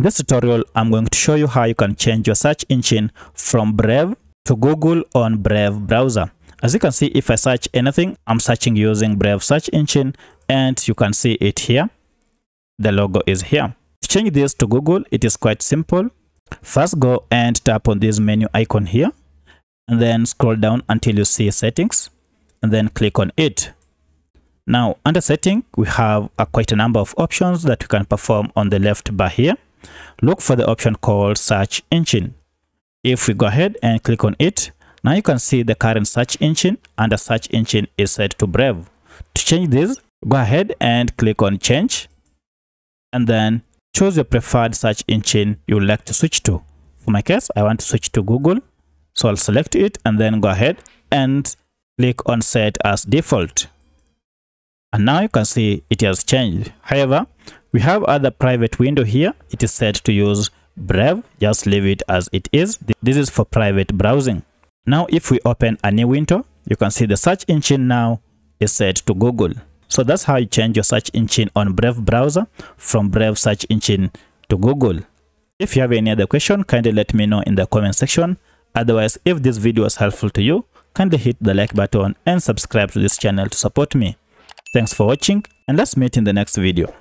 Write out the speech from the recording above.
In this tutorial, I'm going to show you how you can change your search engine from Brave to Google on Brave browser. As you can see, if I search anything, I'm searching using Brave search engine and you can see it here. The logo is here. To change this to Google, it is quite simple. First go and tap on this menu icon here and then scroll down until you see settings and then click on it. Now under setting, we have a quite a number of options that you can perform on the left bar here look for the option called search engine. If we go ahead and click on it, now you can see the current search engine and the search engine is set to Brave. To change this, go ahead and click on change and then choose your preferred search engine you would like to switch to. For my case, I want to switch to Google. So I'll select it and then go ahead and click on set as default. And now you can see it has changed. However, we have other private window here. It is set to use Brave. Just leave it as it is. This is for private browsing. Now, if we open a new window, you can see the search engine now is set to Google. So that's how you change your search engine on Brave browser from Brave search engine to Google. If you have any other question, kindly let me know in the comment section. Otherwise, if this video was helpful to you, kindly hit the like button and subscribe to this channel to support me. Thanks for watching and let's meet in the next video.